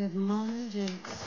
Good morning.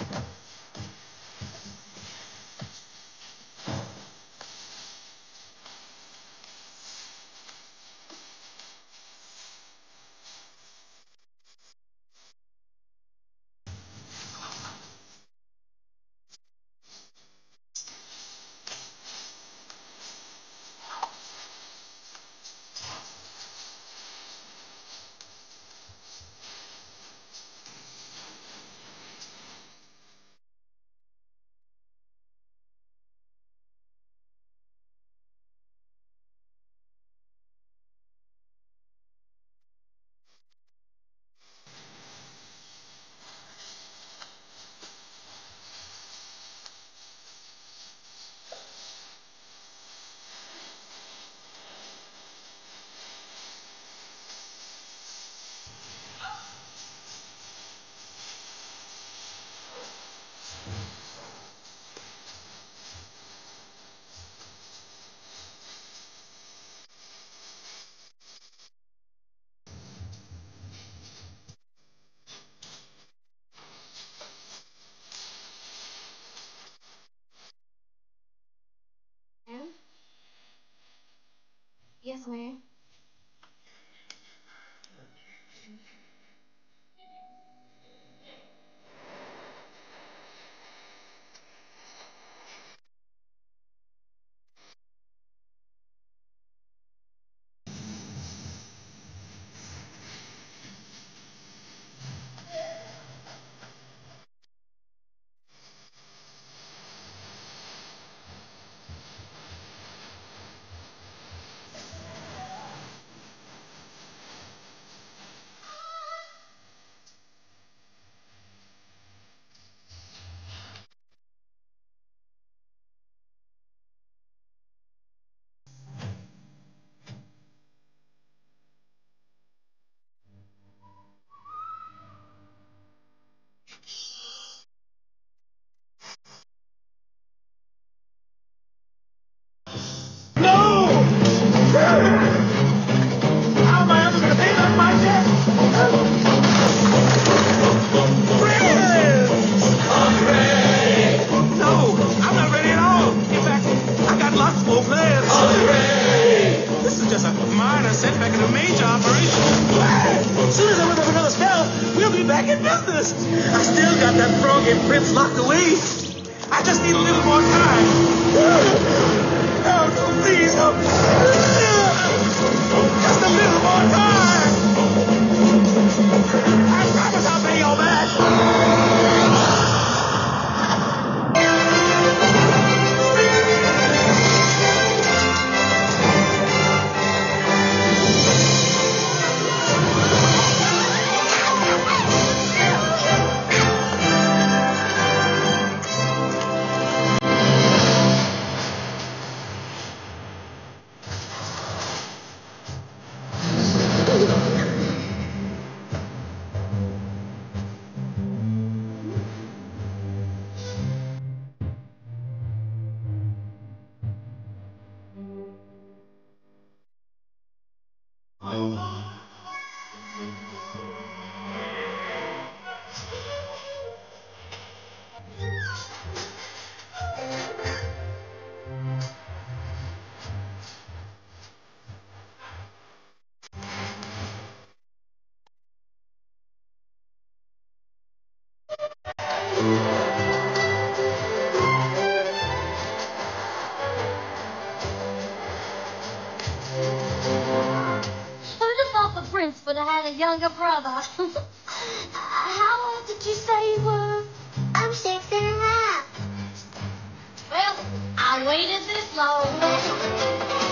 Ma'am? Yes, Prince locked away. prince, but I had a younger brother. How old did you say you were? I'm six and a half. Well, I waited this long.